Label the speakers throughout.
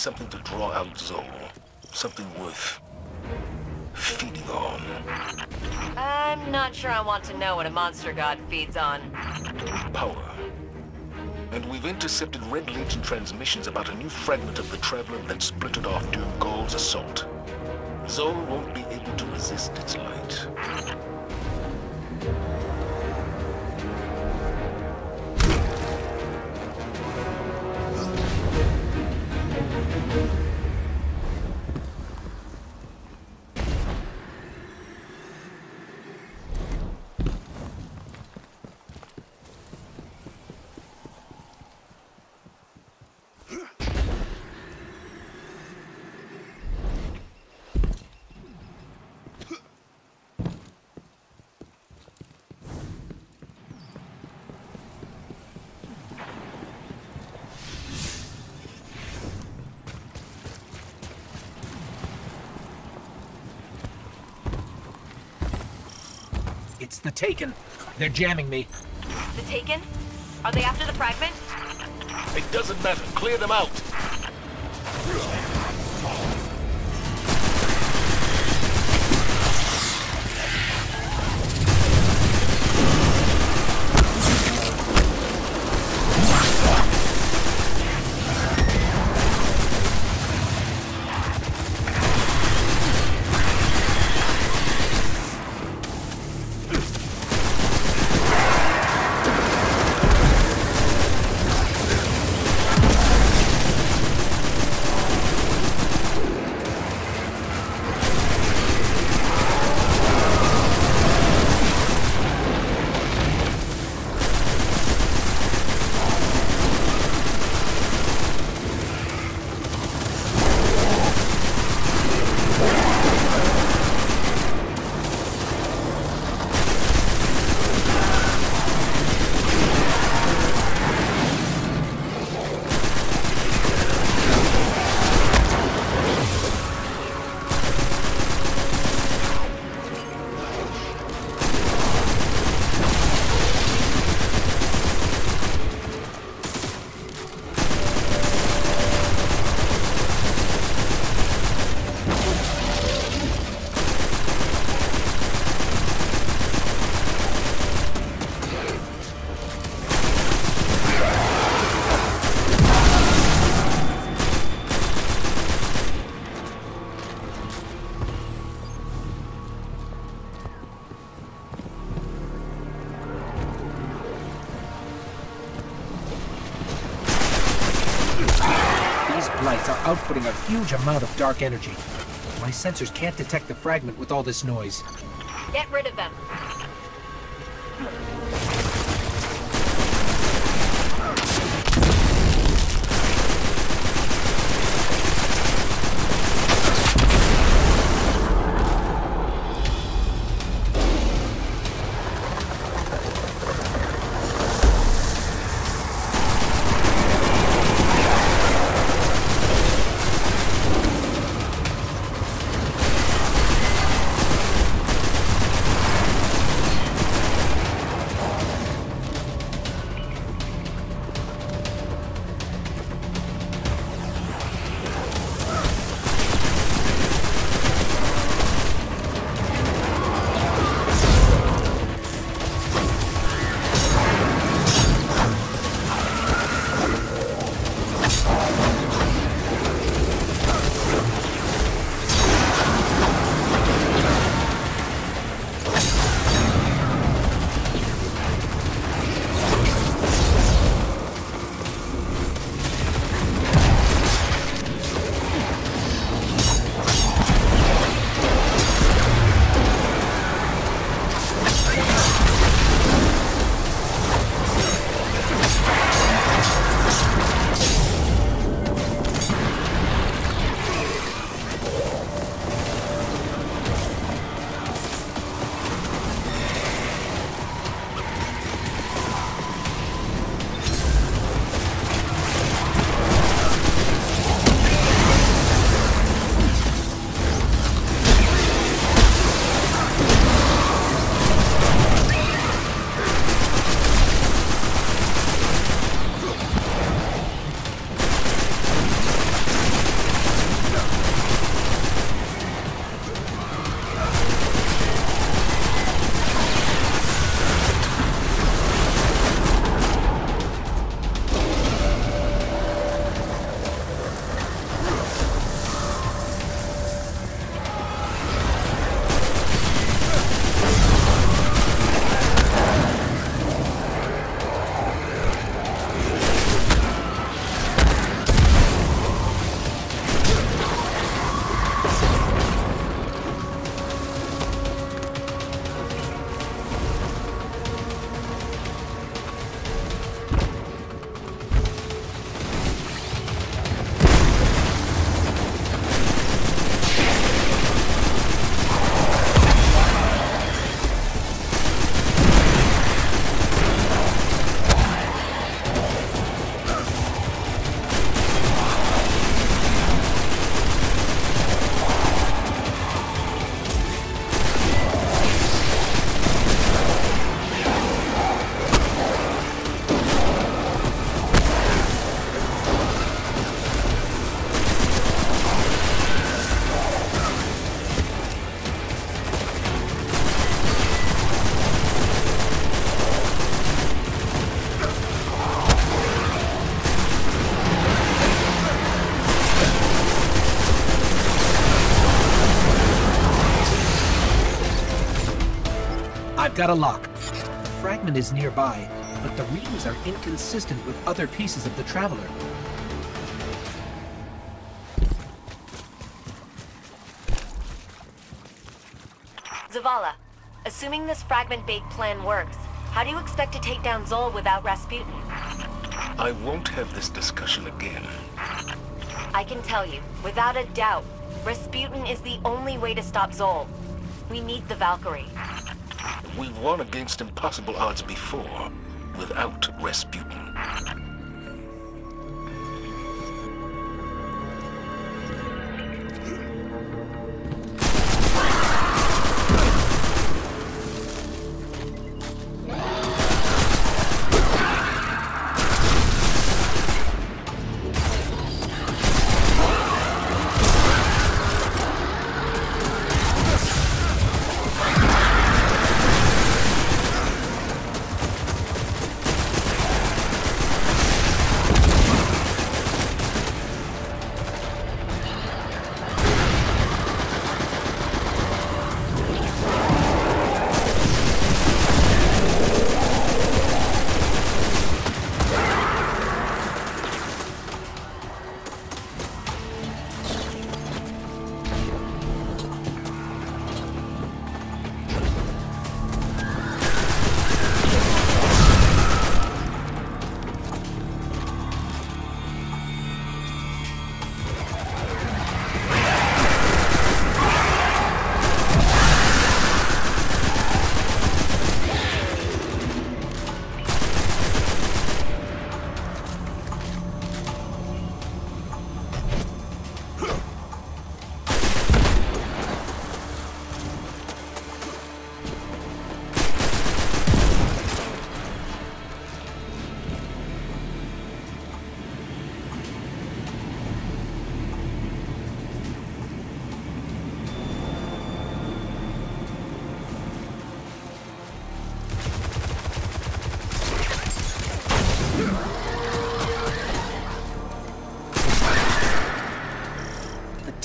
Speaker 1: something to draw out Xol. Something worth feeding on.
Speaker 2: I'm not sure I want to know what a monster god feeds on.
Speaker 1: Power. And we've intercepted Red Legion transmissions about a new fragment of the Traveler that splintered off during Ghaul's assault. Xol won't be able to resist its light.
Speaker 3: The Taken. They're jamming me.
Speaker 2: The Taken? Are they after the fragment?
Speaker 1: It doesn't matter. Clear them out.
Speaker 3: Outputting a huge amount of dark energy. My sensors can't detect the fragment with all this noise.
Speaker 2: Get rid of them.
Speaker 3: Got a lock. The fragment is nearby, but the readings are inconsistent with other pieces of the Traveler.
Speaker 2: Zavala, assuming this fragment-bait plan works, how do you expect to take down Xol without Rasputin?
Speaker 1: I won't have this discussion again.
Speaker 2: I can tell you, without a doubt, Rasputin is the only way to stop Xol. We need the Valkyrie.
Speaker 1: We've won against impossible odds before, without Rasputin.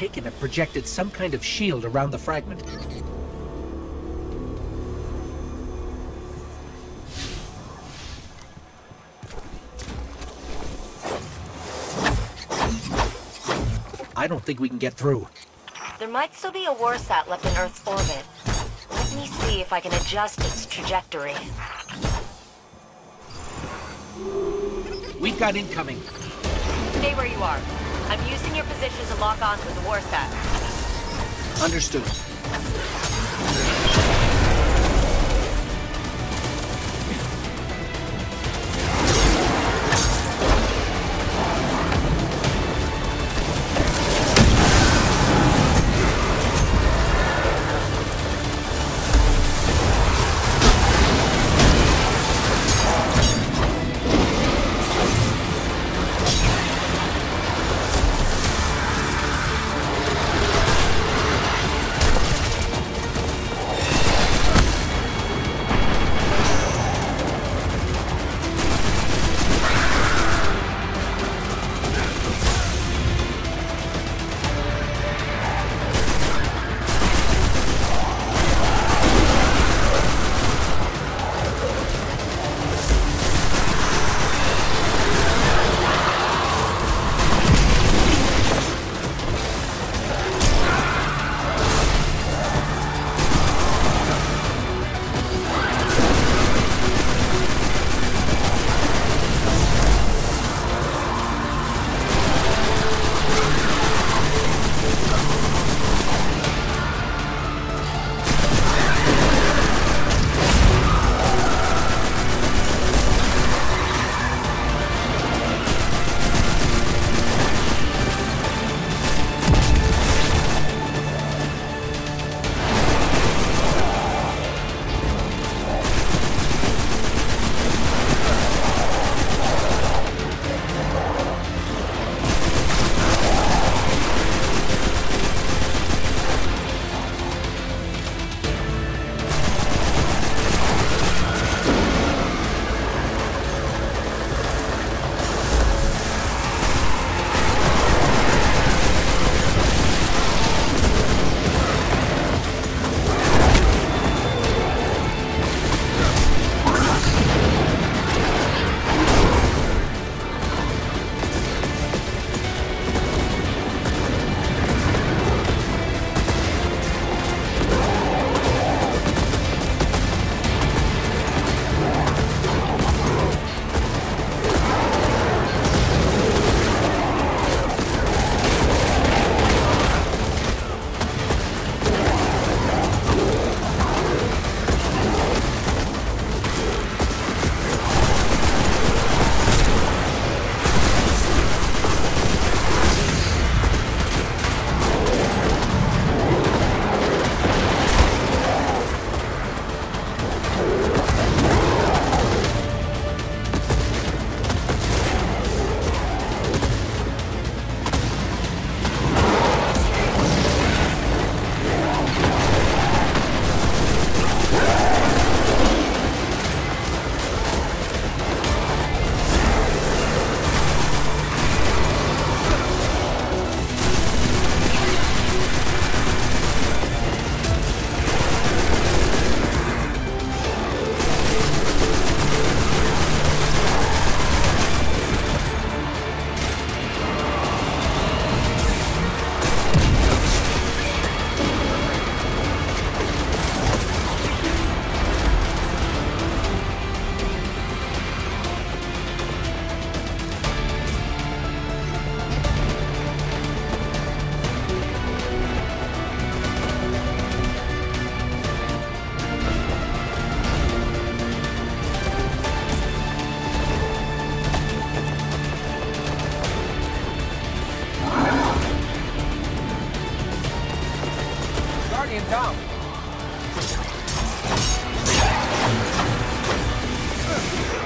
Speaker 3: Taken have projected some kind of shield around the fragment. I don't think we can get through.
Speaker 2: There might still be a Warsat left in Earth's orbit. Let me see if I can adjust its trajectory.
Speaker 3: We've got incoming.
Speaker 2: Stay where you are. I'm using your position to lock on with the Warsat.
Speaker 3: Understood.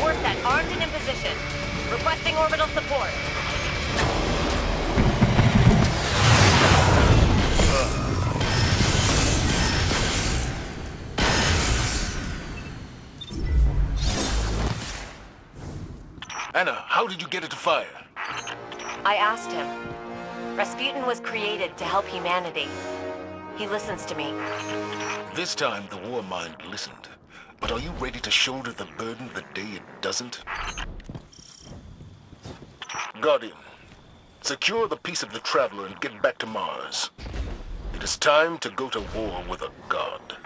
Speaker 2: Warsat armed and in position. Requesting orbital support.
Speaker 1: Ana, how did you get it to fire?
Speaker 2: I asked him. Rasputin was created to help humanity. He listens to me.
Speaker 1: This time, the Warmind listened. But are you ready to shoulder the burden the day it doesn't? Guardian, secure the piece of the Traveler and get back to Mars. It is time to go to war with a god.